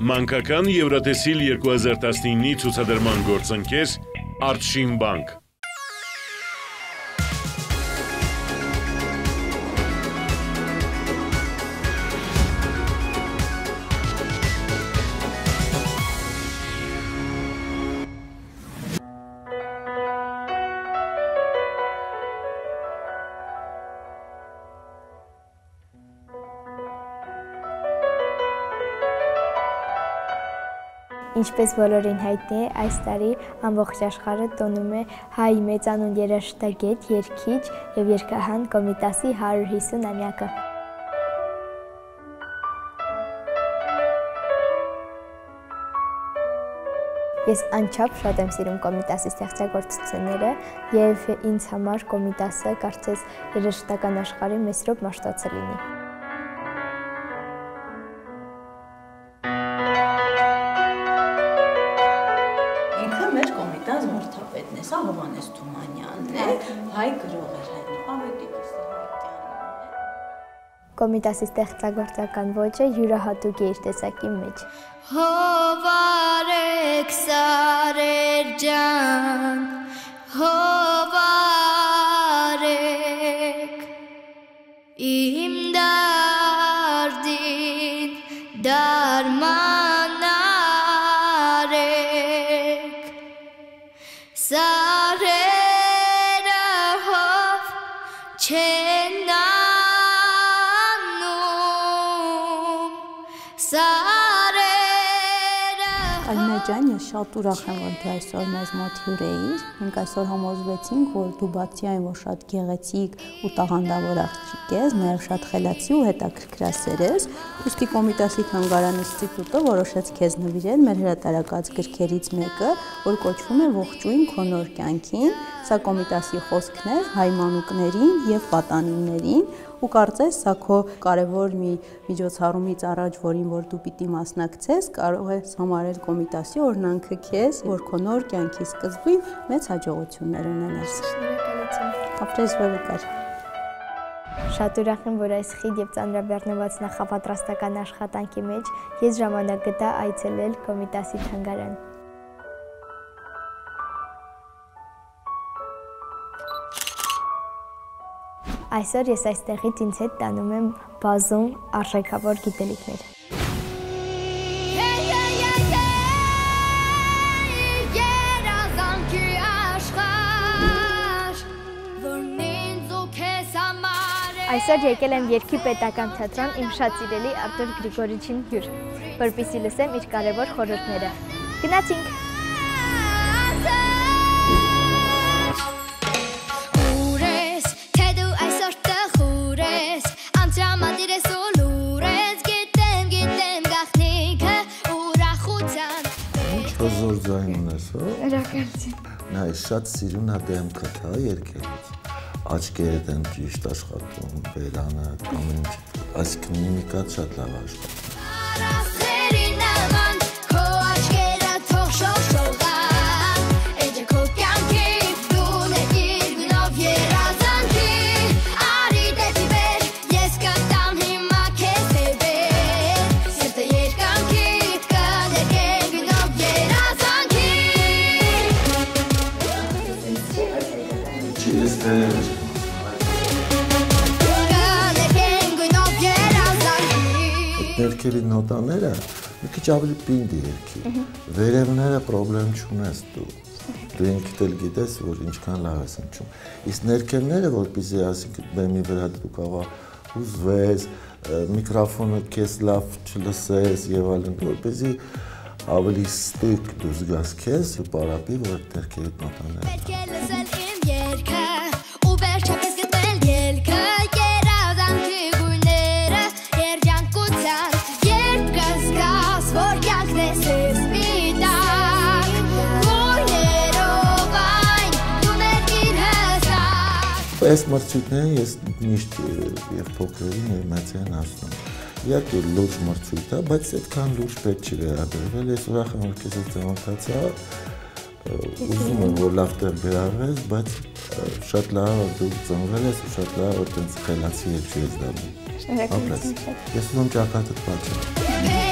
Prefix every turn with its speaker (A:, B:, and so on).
A: Մանկական Եվրատեսիլ 2019-ի ցուցադրման գործընկեր Artshim Bank
B: Ինչպես բոլորին հայտնի է, այս տարի ամբողջ աշխարհը տոնում է հայ մեծանուն երաժշտագետ, երգիչ եւ երգահան Կոմիտասի 150-ամյակը։ Ես անչափ շատ եմ սիրում Կոմիտասի ստեղծագործությունները եւ ինձ համար Կոմիտասը կարծես երաժշտական աշխարհի մեծրոպ մաշտոցը լինի։
C: սա Հովանես Թումանյանն է, հայ գրող էր հայտնի, Սահակյանն
B: Կոմիտասի ստեղծագործական ոճը յուրահատուկ է իր տեսակի մեջ։
D: Հովարեք
E: Ալինա ջան, ես շատ ուրախ եմ, որ դու այսօր մեզ մոտ հյուր էիր։ Մենք այսօր համոզվեցինք, որ դու բացի այն, որ շատ գեղեցիկ ու տաղանդավոր աղջիկ ես, նաև շատ խելացի ու հետաքրքրասեր ես, ուստի Կոմիտասի թանգարան ինստիտուտը որոշեց քեզ նվիրել մեր հրատարակած գրքերից մեկը, որ կոչվում է Ողջույն քո նոր կյանքին։ Սա Կոմիտասի խոսքն է հայ մանուկներին եւ պատանիներին ու կարծես սա քո կարևոր մի միջոցառումից առաջ, որին որ դու պիտի մասնակցես, կարող ես համարել Կոմիտասի օրնանքը քեզ, որ քո նոր կյանքի սկզբին մեծ հաջողություններ ունենաս։
B: Շնորհակալություն։
E: Ապրես որ կար։
B: Շատ ուրախ եմ, որ այս խիտ եւ ծանրաբեռնված նախապատրաստական աշխատանքի մեջ ես ժամանակ գտա այցելել Կոմիտասի թանգարան։ Այսօր ես այստեղից ինձ հետ տանում եմ բազում արժեքավոր գիտելիքներ։ Այսօր եկել եմ Երկի պետական թատրոն իմ շատ սիրելի Արտուր Գրիգորիչին հյուր, որպեսզի լսեմ իր կարևոր խորհուրդները։ Գնացինք։
F: հա։
B: Հրակալություն։
F: Նա շատ սիրուն է դեմքդ, հա, երկերից։ Աչքերդ են ճիշտ աշխատում, բերանը, ամեն ինչ։ Այսինքն միմիկատ շատ լավ աշխատում։ Չես դեր
D: Կներկեն գնով երազանքի
F: ներքերի նոտաները մի քիչ ավելի պինդ երկի։ Վերևները խնդրեմ չունես դու։ Դու ինքդ էլ գիտես, որ ինչքան լավ ես ընչում։ Իսկ ներքերները, որպեսզի ասենք բեմի վրա դու կարող ուզվես, միկրոֆոնը քեզ լավ չլսես եւ այլն, որպեսզի ավելի ստույգ դու զգաս քեզ ու պարապի, որ ներքերի նոտաները
D: Պետք է լսել
F: Այս մրցույթները ես միշտ եւ փոքրերին եւ մեծերին ասում Իհարկե լուրջ մրցույթ է, բայց այդքան լուրջ պետք չի վերաբերվել։ Ես ուրախ եմ, որ քեզ ծանոթացա։ Ուզում եմ, որ լավ տեղ վերարվես, բայց շատ լավ դու ծնվել ես ու շատ լավ որ տենց խելացի երկու ես դառնում։ Ապրես։ Ես ում ճակատդ բաց